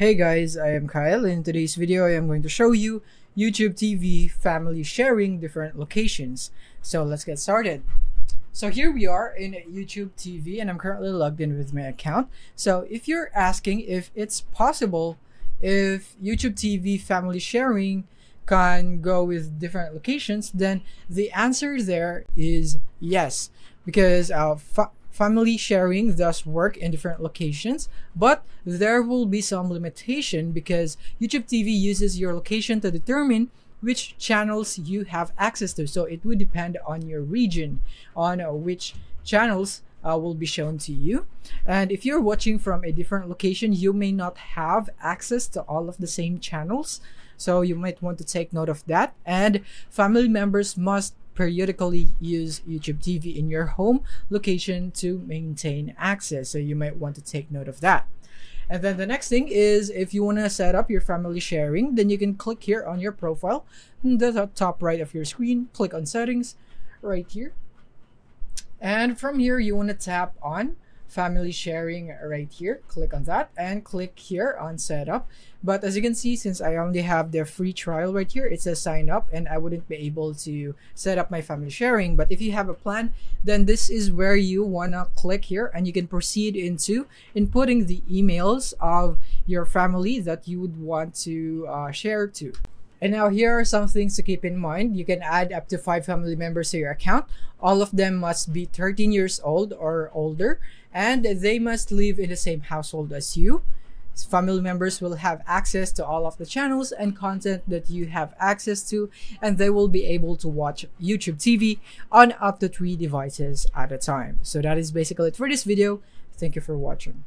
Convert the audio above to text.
Hey guys, I am Kyle. In today's video, I am going to show you YouTube TV family sharing different locations. So let's get started. So here we are in YouTube TV and I'm currently logged in with my account. So if you're asking if it's possible if YouTube TV family sharing can go with different locations, then the answer there is yes. Because uh, family sharing does work in different locations, but there will be some limitation because YouTube TV uses your location to determine which channels you have access to. So it would depend on your region, on uh, which channels uh, will be shown to you. And if you're watching from a different location, you may not have access to all of the same channels. So you might want to take note of that. And family members must periodically use YouTube TV in your home location to maintain access. So you might want to take note of that. And then the next thing is if you want to set up your family sharing, then you can click here on your profile, the top right of your screen, click on settings right here. And from here, you want to tap on family sharing right here. Click on that and click here on setup. But as you can see since i only have the free trial right here it says sign up and i wouldn't be able to set up my family sharing. But if you have a plan then this is where you want to click here and you can proceed into inputting the emails of your family that you would want to uh, share to and now here are some things to keep in mind. You can add up to five family members to your account. All of them must be 13 years old or older, and they must live in the same household as you. Family members will have access to all of the channels and content that you have access to, and they will be able to watch YouTube TV on up to three devices at a time. So that is basically it for this video. Thank you for watching.